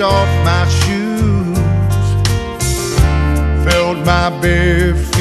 kicked off my shoes, felt my bare feet.